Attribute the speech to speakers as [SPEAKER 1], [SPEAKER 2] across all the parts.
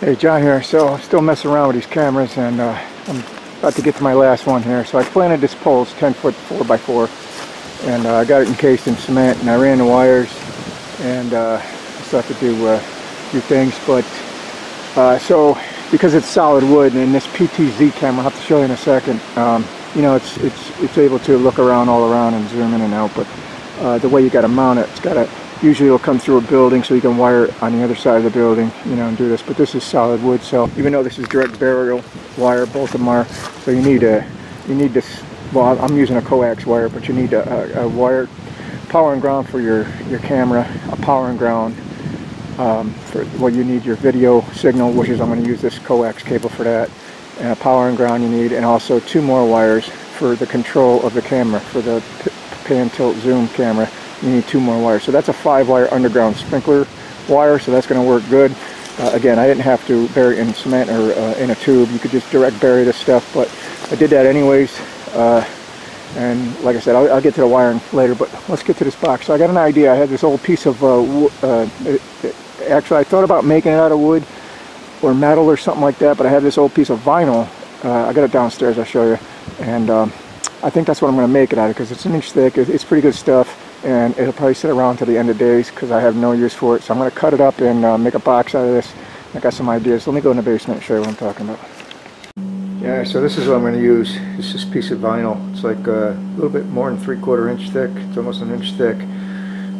[SPEAKER 1] Hey, John here. So I'm still messing around with these cameras and uh, I'm about to get to my last one here. So I planted this pole, it's 10 foot 4 by 4 and uh, I got it encased in cement and I ran the wires and uh, have to do uh, a few things. But uh, so because it's solid wood and this PTZ camera, I'll have to show you in a second, um, you know, it's, it's, it's able to look around all around and zoom in and out. But uh, the way you got to mount it, it's got to usually it'll come through a building so you can wire it on the other side of the building you know and do this but this is solid wood so even though this is direct burial wire both of them are so you need a you need this well I'm using a coax wire but you need a, a, a wire power and ground for your your camera a power and ground um, for well you need your video signal which is I'm going to use this coax cable for that and a power and ground you need and also two more wires for the control of the camera for the pan tilt zoom camera you need two more wires. So that's a five wire underground sprinkler wire, so that's going to work good. Uh, again, I didn't have to bury in cement or uh, in a tube. You could just direct bury this stuff, but I did that anyways. Uh, and like I said, I'll, I'll, get to the wiring later, but let's get to this box. So I got an idea. I had this old piece of, uh, uh, it, it, actually I thought about making it out of wood or metal or something like that, but I have this old piece of vinyl. Uh, I got it downstairs, I'll show you. And um, I think that's what I'm going to make it out of because it's an inch thick. It's pretty good stuff and it'll probably sit around till the end of days because I have no use for it. So I'm going to cut it up and uh, make a box out of this. I got some ideas. Let me go in the basement and show you what I'm talking about. Yeah, so this is what I'm going to use. It's this piece of vinyl. It's like uh, a little bit more than three quarter inch thick. It's almost an inch thick.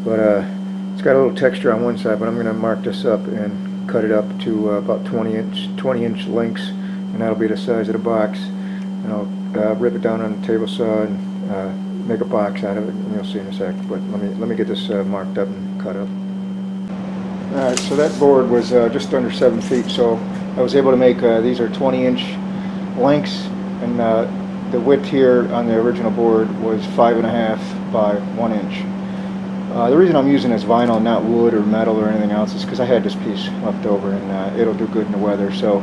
[SPEAKER 1] But uh, it's got a little texture on one side, but I'm going to mark this up and cut it up to uh, about 20 inch 20 inch lengths and that'll be the size of the box. And I'll uh, rip it down on the table saw and uh, make a box out of it, and you'll see in a sec. But let me let me get this uh, marked up and cut up. All right, so that board was uh, just under seven feet, so I was able to make uh, these are 20 inch lengths, and uh, the width here on the original board was five and a half by one inch. Uh, the reason I'm using this vinyl, not wood or metal or anything else, is because I had this piece left over, and uh, it'll do good in the weather. So,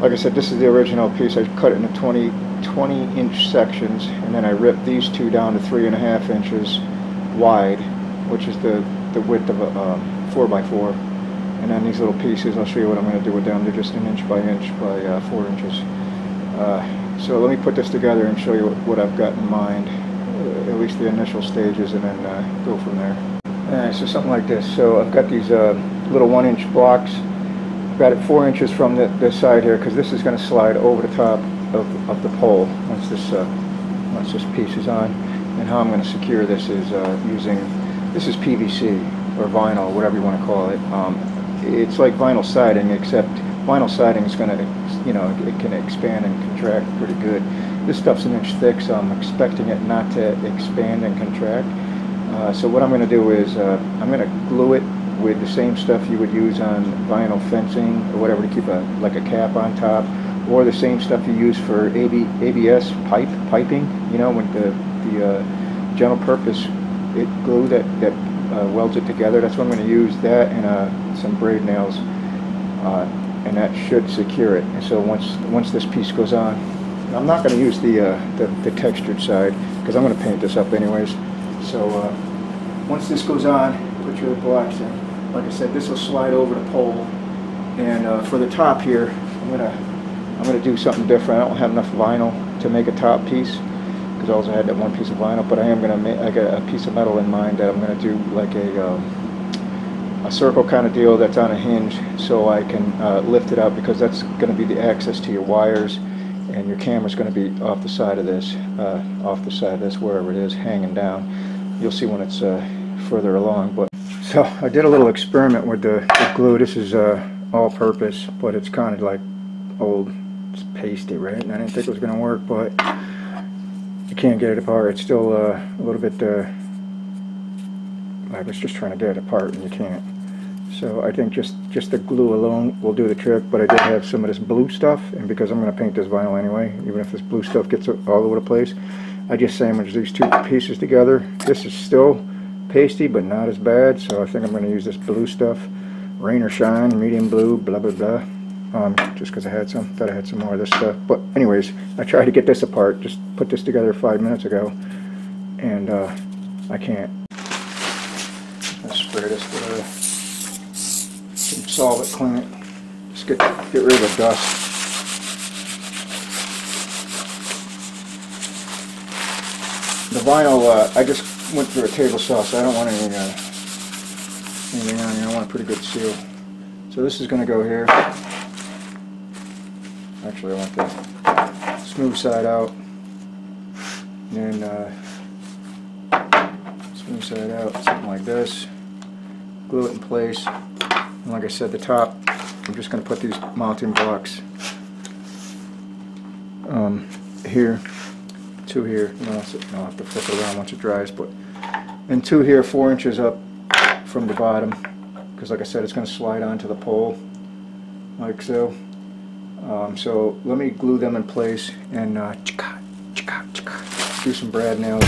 [SPEAKER 1] like I said, this is the original piece. I cut it into 20 20 inch sections and then I ripped these two down to three and a half inches wide which is the, the width of a uh, 4 by 4 and then these little pieces I'll show you what I'm going to do with them. They're just an inch by inch by uh, 4 inches. Uh, so let me put this together and show you what, I've got in mind uh, at least the initial stages and then uh, go from there. So something like this. So I've got these uh, little 1 inch blocks. I've got it 4 inches from the, this side here because this is going to slide over the top of, of the pole once this uh, once this piece is on. And how I'm going to secure this is uh, using this is PVC or vinyl, whatever you want to call it. Um, it's like vinyl siding, except vinyl siding is going to, you know, it can expand and contract pretty good. This stuff's an inch thick, so I'm expecting it not to expand and contract. Uh, so what I'm going to do is uh, I'm going to glue it with the same stuff you would use on vinyl fencing or whatever to keep a like a cap on top or the same stuff you use for AB, ABS pipe piping. You know, with the the uh, general purpose it glue that that uh, welds it together. That's what I'm going to use. That and uh, some brad nails, uh, and that should secure it. And so once once this piece goes on, I'm not going to use the, uh, the, the textured side because I'm going to paint this up anyways. So uh, once this goes on, put your blocks in. Like I said, this will slide over the pole. And for the top here, I'm going to I'm going to do something different. I don't have enough vinyl to make a top piece because I also had that one piece of vinyl, but I am going to make I got a piece of metal in mind that I'm going to do like a um, a circle kind of deal that's on a hinge so I can uh, lift it up because that's going to be the access to your wires and your camera's going to be off the side of this, uh, off the side of this, wherever it is, hanging down. You'll see when it's uh, further along. But So I did a little experiment with the, the glue. This is uh, all-purpose, but it's kind of like old it's pasty, right? And I didn't think it was going to work, but you can't get it apart. It's still uh, a little bit, uh, I was just trying to get it apart and you can't. So I think just, just the glue alone will do the trick, but I did have some of this blue stuff, and because I'm going to paint this vinyl anyway, even if this blue stuff gets all over the place, I just sandwiched these two pieces together. This is still pasty, but not as bad, so I think I'm going to use this blue stuff. Rain or shine, medium blue, blah, blah, blah um, just because I had some, thought I had some more of this stuff. But anyways, I tried to get this apart, just put this together five minutes ago, and uh, I can't. Let's spray this with a, some solvent, clean it. Just just get, get rid of the dust. The vinyl, uh, I just went through a table saw, so I don't want any, uh, anything on here. I want a pretty good seal. So this is going to go here. Actually, I want the smooth side out. And uh, smooth side out, something like this. Glue it in place. And like I said, the top, I'm just going to put these mounting blocks um, here, two here. No, I'll have to flip it around once it dries, but and two here, four inches up from the bottom, because like I said, it's going to slide onto the pole, like so. Um, so let me glue them in place and uh, do some brad nails.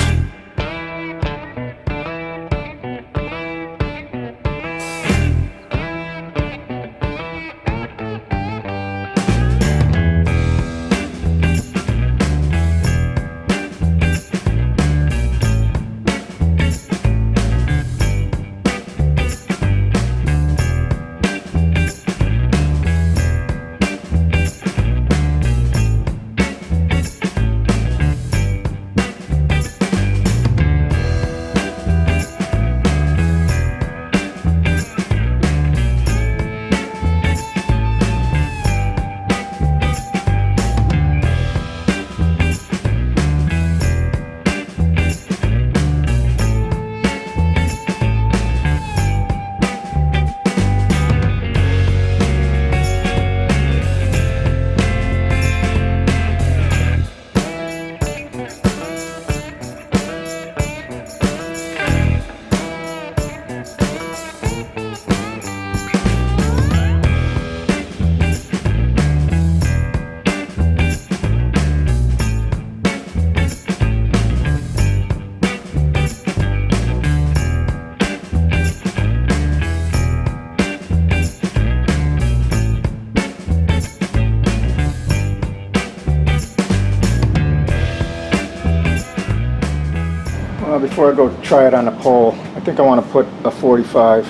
[SPEAKER 1] Before I go try it on the pole, I think I want to put a 45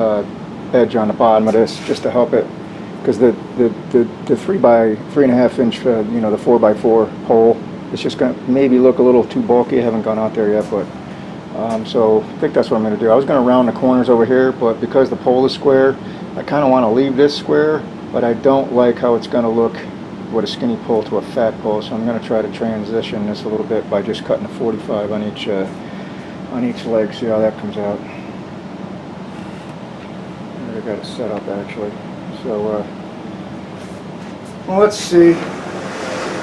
[SPEAKER 1] uh, edge on the bottom of this just to help it because the, the, the, the, three by three and a half inch, uh, you know, the four by four pole, it's just going to maybe look a little too bulky. I haven't gone out there yet, but um, so I think that's what I'm going to do. I was going to round the corners over here, but because the pole is square, I kind of want to leave this square, but I don't like how it's going to look with a skinny pole to a fat pole, so I'm going to try to transition this a little bit by just cutting a 45 on each uh, on each leg. See how that comes out. I got it set up actually. So, uh, well, let's see.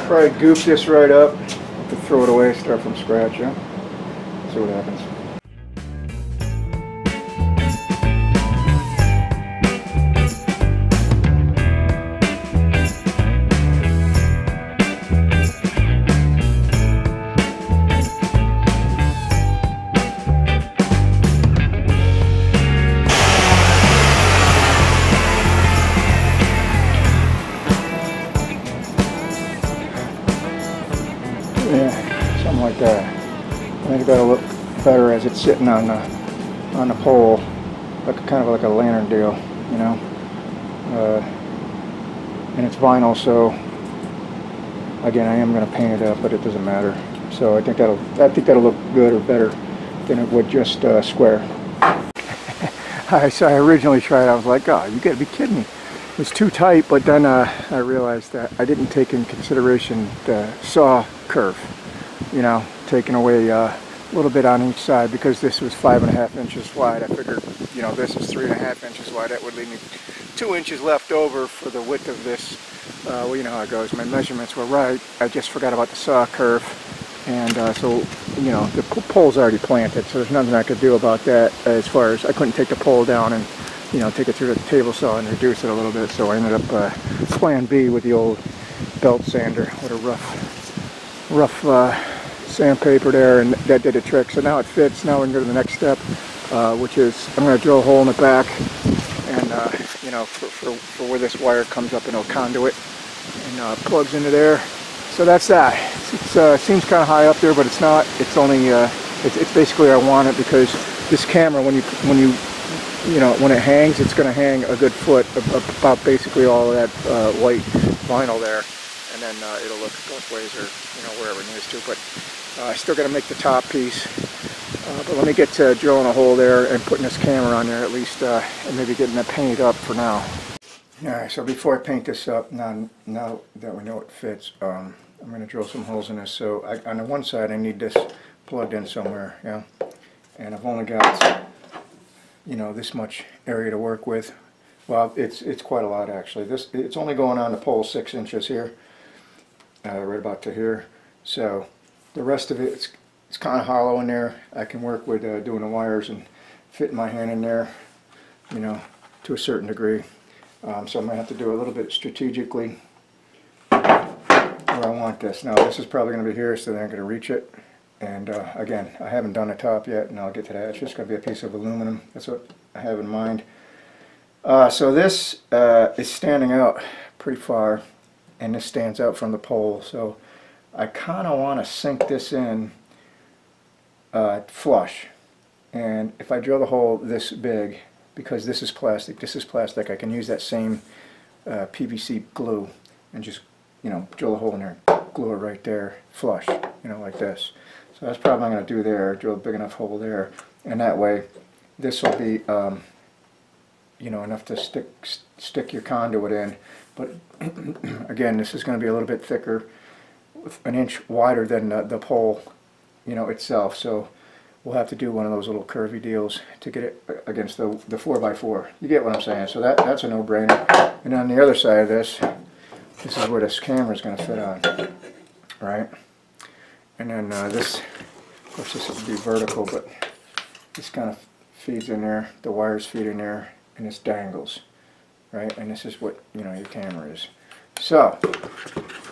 [SPEAKER 1] Probably goop this right up. Have to throw it away, start from scratch. Yeah. See what happens. Sitting on the on the pole, like kind of like a lantern deal, you know. Uh, and it's vinyl, so again, I am going to paint it up, but it doesn't matter. So I think that'll I think that'll look good or better than it would just uh, square. I so I originally tried. I was like, oh, you got to be kidding me. It was too tight, but then uh, I realized that I didn't take in consideration the saw kerf. You know, taking away uh, a little bit on each side because this was five and a half inches wide. I figured, you know, this is three and a half inches wide. That would leave me two inches left over for the width of this. Uh, well, you know how it goes. My measurements were right. I just forgot about the saw kerf. And uh, so, you know, the pole's already planted, so there's nothing I could do about that as far as I couldn't take the pole down and, you know, take it through the table saw and reduce it a little bit. So I ended up uh, plan B with the old belt sander with a rough, rough, uh, sandpaper there and that did a trick. So now it fits. Now we can go to the next step, uh, which is I'm going to drill a hole in the back and, uh, you know, for, for, for, where this wire comes up into a conduit and uh, plugs into there. So that's that. It uh, seems kind of high up there, but it's not. It's only, uh, it's, it's basically I want it because this camera, when you, when you you know, when it hangs, it's going to hang a good foot ab- ab- about basically all of that uh, white vinyl there, and then uh, it'll look both ways or you know wherever it needs to. But uh, I still got to make the top piece. Uh, but let me get to drilling a hole there and putting this camera on there at least, uh, and maybe getting it painted up for now. All right, so before I paint this up, now, now that we know it fits, um, I'm going to drill some holes in this. So I, on the one side, I need this plugged in somewhere, yeah. And I've only got, you know, this much area to work with. Well, it's it's quite a lot actually. This it's only going on the pole six inches here, uh, right about to here. So the rest of it, it's it's kind of hollow in there. I can work with uh, doing the wires and fitting my hand in there, you know, to a certain degree. Um, so I'm gonna have to do a little bit strategically where I want this. Now this is probably gonna be here, so then I'm gonna reach it. And uh, again, I haven't done the top yet, and I'll get to that. It's just gonna be a piece of aluminum. That's what I have in mind. Uh, so this uh, is standing out pretty far, and this stands out from the pole. So I kind of want to sink this in uh, flush. And if I drill the hole this big, because this is plastic, this is plastic, I can use that same uh, PVC glue and just, you know, drill a hole in there, glue it right there, flush, you know, like this. So that's probably what I'm going to do there, drill a big enough hole there, and that way this will be, um, you know, enough to stick stick your conduit in. But again, this is going to be a little bit thicker, an inch wider than the, the pole, you know, itself. So we'll have to do one of those little curvy deals to get it against the the four by four. You get what I'm saying? So that that's a no-brainer. And on the other side of this, this is where this camera is going to fit on, right? And then uh, this, of course, this will be vertical, but this kind of feeds in there. The wires feed in there, and this dangles, right? And this is what you know your camera is. So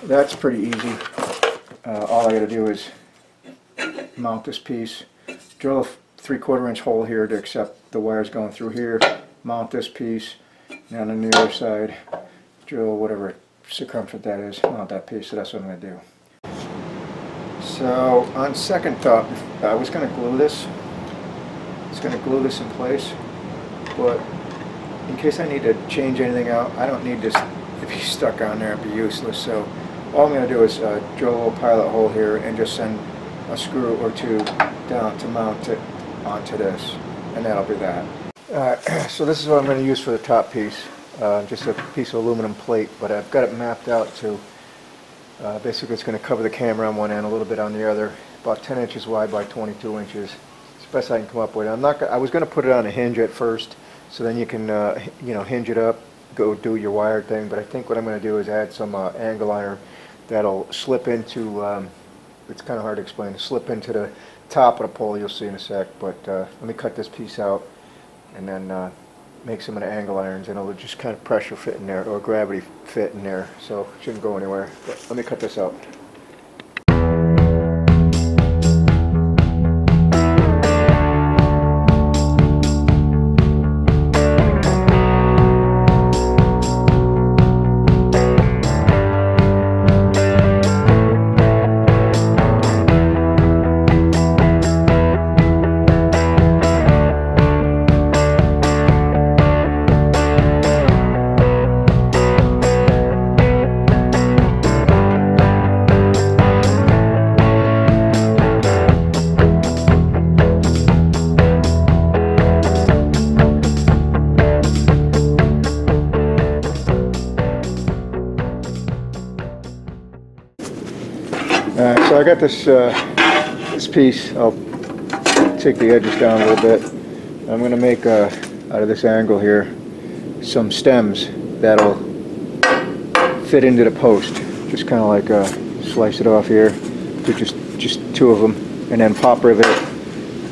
[SPEAKER 1] that's pretty easy. Uh, all I got to do is mount this piece, drill a three-quarter inch hole here to accept the wires going through here, mount this piece, and on the other side, drill whatever circumference that is, mount that piece. So that's what I'm going to do. So on second thought, I was going to glue this. I was going to glue this in place, but in case I need to change anything out, I don't need this to be stuck on there and be useless. So all I'm going to do is uh, drill a little pilot hole here and just send a screw or two down to mount it onto this, and that'll be that. Uh, so this is what I'm going to use for the top piece, uh, just a piece of aluminum plate, but I've got it mapped out to uh, basically it's going to cover the camera on one end, a little bit on the other, about 10 inches wide by 22 inches. It's the best I can come up with. I'm not. I was going to put it on a hinge at first, so then you can, uh, you know, hinge it up, go do your wire thing. But I think what I'm going to do is add some uh, angle iron that'll slip into. Um, it's kind of hard to explain. Slip into the top of the pole. You'll see in a sec. But uh, let me cut this piece out, and then uh, make some of the angle irons, and it'll just kind of pressure fit in there or gravity fit in there. So it shouldn't go anywhere. But let me cut this out. Got this uh, this piece. I'll take the edges down a little bit. I'm going to make uh, out of this angle here some stems that'll fit into the post. Just kind of like uh, slice it off here. Do just just two of them, and then pop rivet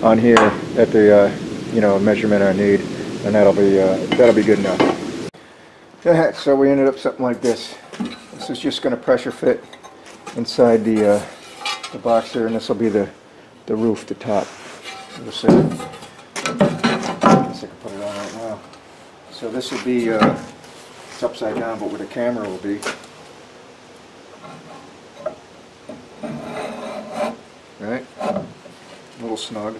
[SPEAKER 1] on here at the uh, you know measurement I need, and that'll be uh, that'll be good enough. So we ended up something like this. This is just going to pressure fit inside the uh, the box there, and this will be the, the roof, the top. We'll see. I guess I can put it on right now. So this will be, uh, it's upside down, but where the camera will be. Right? A little snug.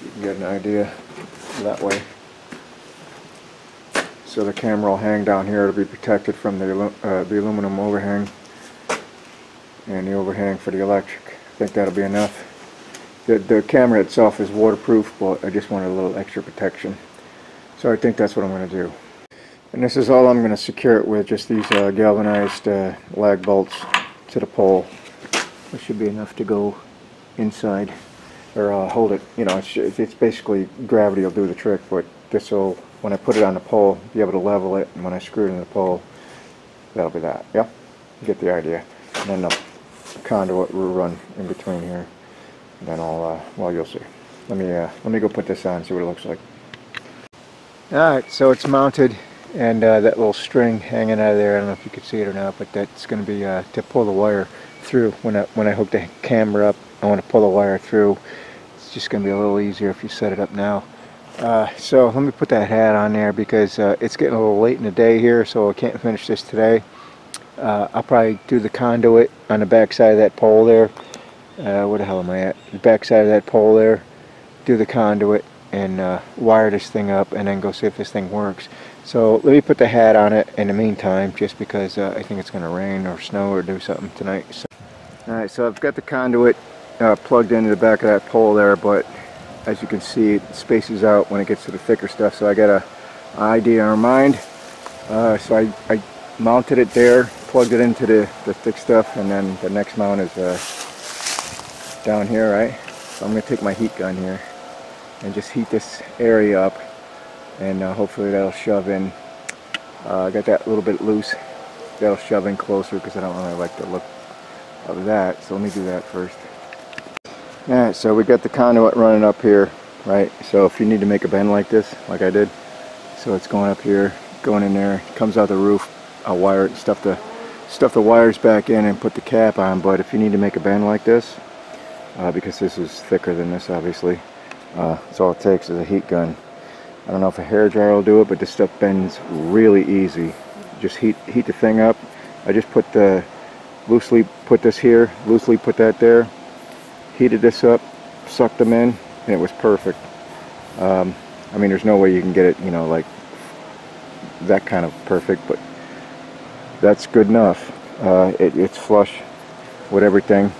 [SPEAKER 1] You can get an idea that way. So the camera will hang down here to be protected from the, uh, the aluminum overhang and the overhang for the electric. I think that'll be enough. The, the camera itself is waterproof, but I just wanted a little extra protection. So I think that's what I'm going to do. And this is all I'm going to secure it with, just these uh, galvanized uh, lag bolts to the pole. This should be enough to go inside, or uh, hold it, you know, it's, it's basically gravity will do the trick, but this will, when I put it on the pole, be able to level it, and when I screw it in the pole, that'll be that, Yep, You get the idea. And then the conduit will run in between here, and then I'll, uh, well, you'll see. Let me, uh, let me go put this on, see what it looks like. Alright, so it's mounted and uh, that little string hanging out of there, I don't know if you can see it or not, but that's going to be uh, to pull the wire through. When I, when I hook the camera up, I want to pull the wire through. It's just going to be a little easier if you set it up now. Uh, so let me put that hat on there because uh, it's getting a little late in the day here, so I can't finish this today. Uh, I'll probably do the conduit on the back side of that pole there. Uh, where the hell am I at? The back side of that pole there. Do the conduit and uh, wire this thing up and then go see if this thing works. So let me put the hat on it in the meantime just because uh, I think it's going to rain or snow or do something tonight. So, Alright, so I've got the conduit plugged into the back of that pole there, but as you can see it spaces out when it gets to the thicker stuff, so I got a idea in mind. Uh, so I, I mounted it there, plugged it into the, the thick stuff, and then the next mount is uh, down here, right? So I'm going to take my heat gun here and just heat this area up and uh, hopefully that'll shove in uh, I got that a little bit loose that'll shove in closer because I don't really like the look of that so let me do that first alright so we got the conduit running up here right so if you need to make a bend like this like I did so it's going up here going in there comes out the roof I'll wire it and stuff the stuff the wires back in and put the cap on but if you need to make a bend like this uh, because this is thicker than this obviously uh, that's all it takes is a heat gun. I don't know if a hair dryer will do it, but this stuff bends really easy. Just heat heat the thing up. I just put the loosely put this here, loosely put that there, heated this up, sucked them in, and it was perfect. Um, I mean, there's no way you can get it, you know, like that kind of perfect, but that's good enough. Uh, it, it's flush with everything,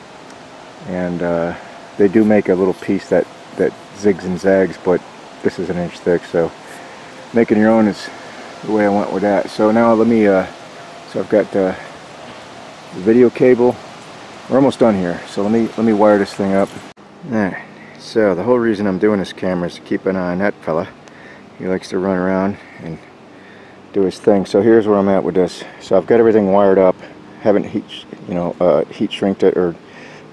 [SPEAKER 1] and uh, they do make a little piece that that zigs and zags, but this is an inch thick, so making your own is the way I went with that. So now let me, uh, so I've got uh, the video cable. We're almost done here, so let me let me wire this thing up. Alright, so the whole reason I'm doing this camera is to keep an eye on that fella. He likes to run around and do his thing. So here's where I'm at with this. So I've got everything wired up. Haven't heat, you know, uh, heat shrinked it or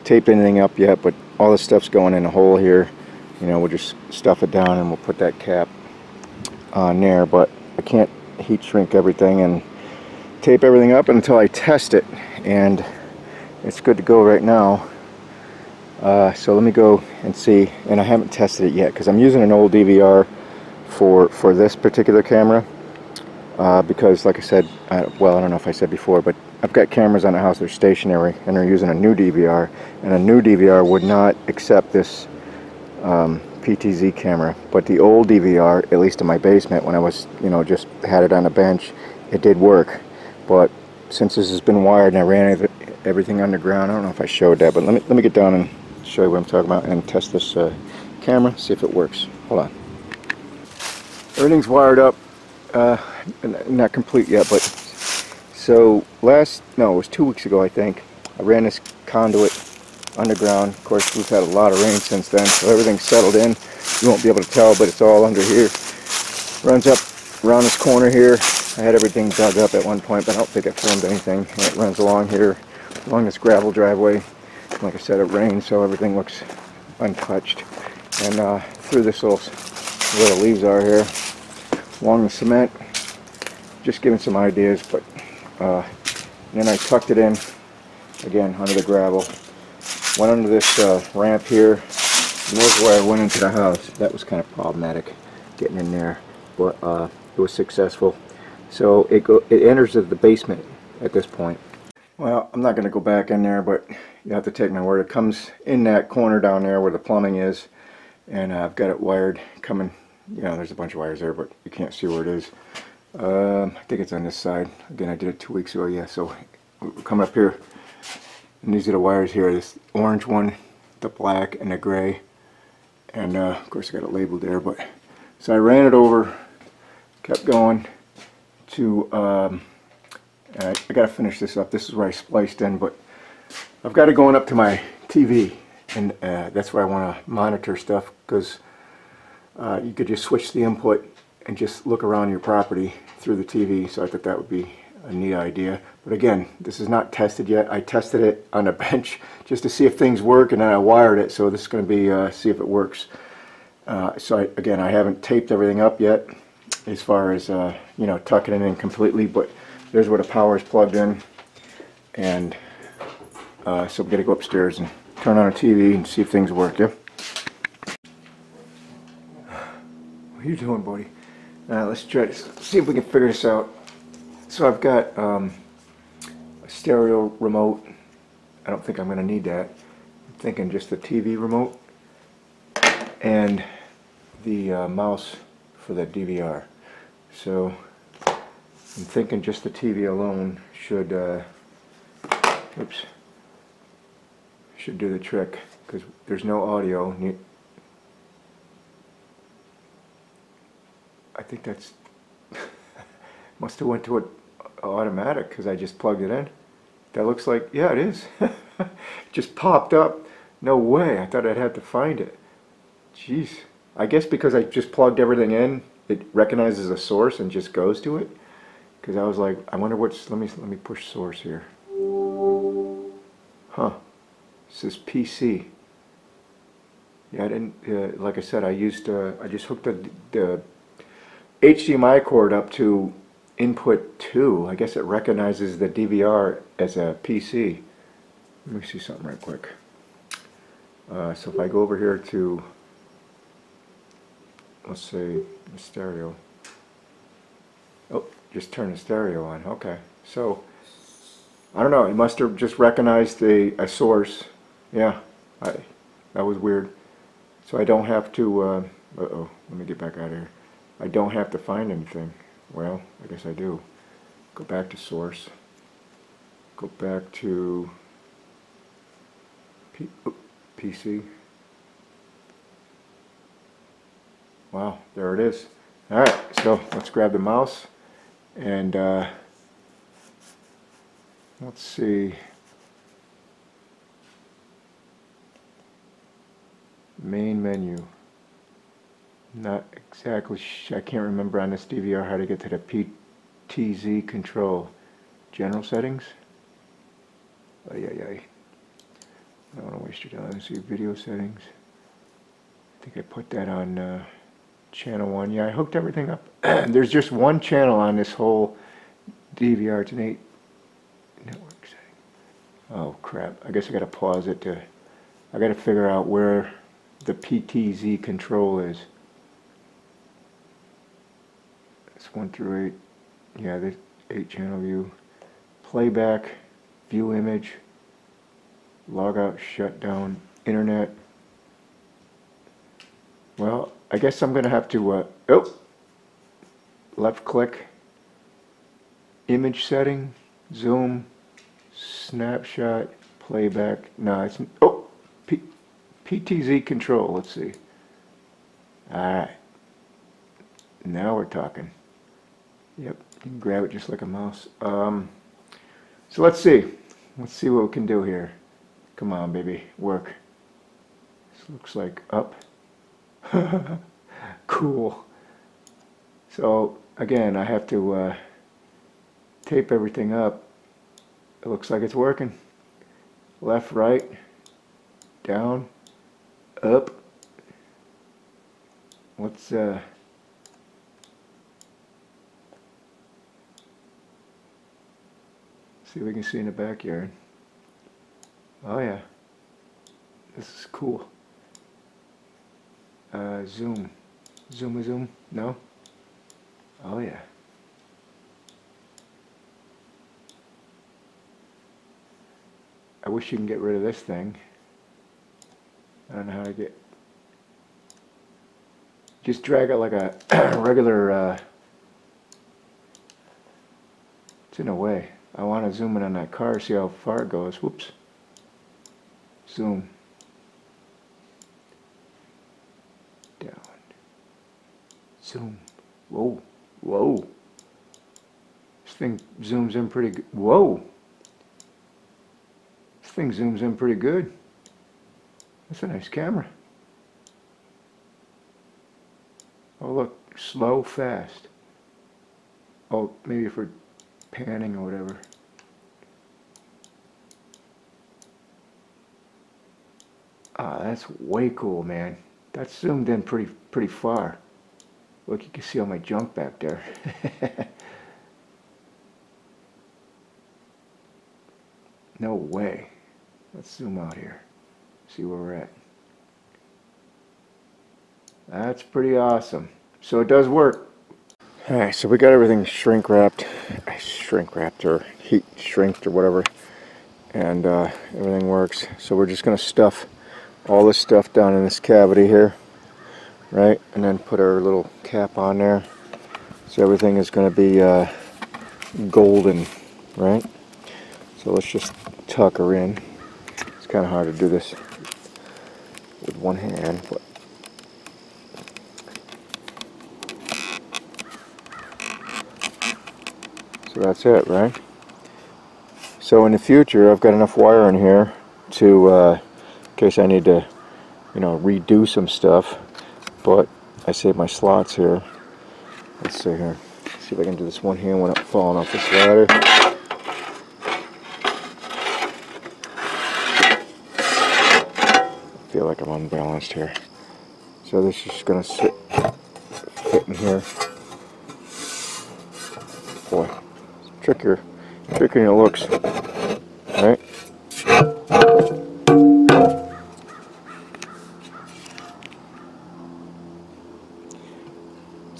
[SPEAKER 1] taped anything up yet, but all this stuff's going in a hole here you know we'll just stuff it down and we'll put that cap on there but I can't heat shrink everything and tape everything up until I test it and it's good to go right now. Uh, so let me go and see and I haven't tested it yet because I'm using an old DVR for for this particular camera uh, because like I said I, well I don't know if I said before but I've got cameras on the house that are stationary and they're using a new DVR and a new DVR would not accept this um, PTZ camera. But the old DVR at least in my basement when I was you know just had it on a bench it did work. But since this has been wired and I ran everything underground I don't know if I showed that but let me let me get down and show you what I'm talking about and test this uh, camera see if it works hold on everything's wired up uh, not complete yet but so last no it was two weeks ago I think I ran this conduit underground. Of course, we've had a lot of rain since then, so everything's settled in. You won't be able to tell, but it's all under here. Runs up around this corner here. I had everything dug up at one point, but I don't think I filmed anything. And it runs along here, along this gravel driveway. Like I said, it rained, so everything looks untouched. And uh, through this little, where the leaves are here, along the cement, just giving some ideas, but uh, then I tucked it in, again, under the gravel went under this uh, ramp here and there's where I went into the house that was kind of problematic getting in there but uh, it was successful so it go it enters the basement at this point well I'm not going to go back in there but you have to take my word. It comes in that corner down there where the plumbing is and uh, I've got it wired coming. You know there's a bunch of wires there but you can't see where it is. Um, I think it's on this side. Again I did it two weeks ago yeah so we're coming up here. And these are the wires here this orange one the black and the gray. And uh, of course I got it labeled there but so I ran it over kept going to um, I, I got to finish this up. This is where I spliced in but I've got it going up to my TV and uh, that's where I want to monitor stuff because uh, you could just switch the input and just look around your property through the TV so I thought that would be a neat idea. But again this is not tested yet. I tested it on a bench just to see if things work and then I wired it so this is going to be uh, see if it works. Uh, so I, again I haven't taped everything up yet as far as uh, you know tucking it in completely but there's where the power is plugged in and uh, so we got to go upstairs and turn on a TV and see if things work, yeah? What are you doing, buddy? Uh, let's try to see if we can figure this out. So I've got um, a stereo remote. I don't think I'm going to need that. I'm thinking just the TV remote and the uh, mouse for the DVR. So I'm thinking just the TV alone should, uh, oops, should do the trick because there's no audio. I think that's must have went to it automatic because I just plugged it in. That looks like, yeah, it is. just popped up. No way. I thought I'd have to find it. Jeez. I guess because I just plugged everything in, it recognizes a source and just goes to it. Because I was like, I wonder what's, let me, let me push source here. Huh. It says PC. Yeah, I didn't, uh, like I said, I used, uh, I just hooked the, the HDMI cord up to input 2. I guess it recognizes the DVR as a PC. Let me see something right quick. Uh, so if I go over here to, let's say, stereo. Just turn the stereo on. Okay. So, I don't know. It must have just recognized a, a source yeah, I, that was weird. So I don't have to, uh, uh oh let me get back out of here. I don't have to find anything. Well, I guess I do. Go back to source. Go back to P PC. Wow, there it is. Alright, so let's grab the mouse and uh, let's see. main menu. Not exactly I can't remember on this DVR how to get to the PTZ control. General settings? Oh yeah yeah I don't want to waste your time. See video settings. I think I put that on uh, channel 1 yeah I hooked everything up there's just one channel on this whole DVR it's an 8 network setting oh crap I guess I gotta pause it to I gotta figure out where the PTZ control is. It's 1 through 8. Yeah, the 8 channel view. Playback, view image, logout, shutdown, internet. Well, I guess I'm going to have to, uh, oh, left click, image setting, zoom, snapshot, playback. No, it's, oh, PTZ control, let's see. Alright. Now we're talking. Yep, you can grab it just like a mouse. Um, so let's see. Let's see what we can do here. Come on, baby, work. This looks like up. cool. So, again, I have to uh, tape everything up. It looks like it's working. Left, right, down, up. Let's uh see if we can see in the backyard. Oh yeah. This is cool. Uh zoom. Zoom zoom? No? Oh yeah. I wish you can get rid of this thing. I don't know how to get just drag it like a regular, uh, it's in a way. I want to zoom in on that car, see how far it goes. Whoops. Zoom. Down. Zoom. Whoa. Whoa. This thing zooms in pretty good. Whoa. This thing zooms in pretty good. That's a nice camera. Oh look, slow, fast. Oh, maybe for panning or whatever. Ah, that's way cool, man. That's zoomed in pretty pretty far. Look, you can see all my junk back there. no way. Let's zoom out here. See where we're at. That's pretty awesome. So it does work. Alright, so we got everything shrink wrapped, shrink wrapped or heat shrinked or whatever, and uh, everything works. So we're just going to stuff all this stuff down in this cavity here, right, and then put our little cap on there. So everything is going to be uh, golden, right? So let's just tuck her in. It's kind of hard to do this with one hand, but So that's it, right? So in the future, I've got enough wire in here to, uh, in case I need to, you know, redo some stuff. But I save my slots here. Let's see here. See if I can do this one hand without falling off this ladder. I feel like I'm unbalanced here. So this is just gonna sit, fit in here. Boy, trickier, trickier it looks.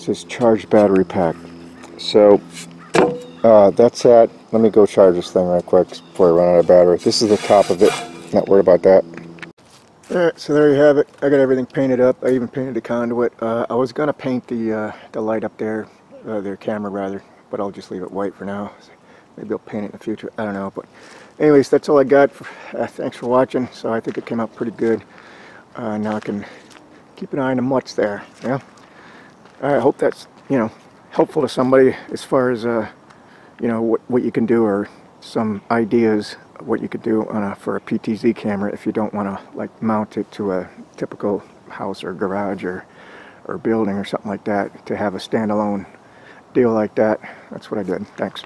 [SPEAKER 1] Says charged battery pack. So uh, that's that. Let me go charge this thing right quick before I run out of battery. This is the top of it. Not worried about that. Alright, so there you have it. I got everything painted up. I even painted the conduit. Uh, I was gonna paint the uh, the light up there, uh, their camera rather, but I'll just leave it white for now. Maybe I'll paint it in the future. I don't know. But anyways, that's all I got. For, uh, thanks for watching. So I think it came out pretty good. Uh, now I can keep an eye on the mutts there. Yeah. I hope that's you know helpful to somebody as far as uh, you know what what you can do or some ideas what you could do on a, for a PTZ camera if you don't want to like mount it to a typical house or garage or or building or something like that to have a standalone deal like that. That's what I did. Thanks.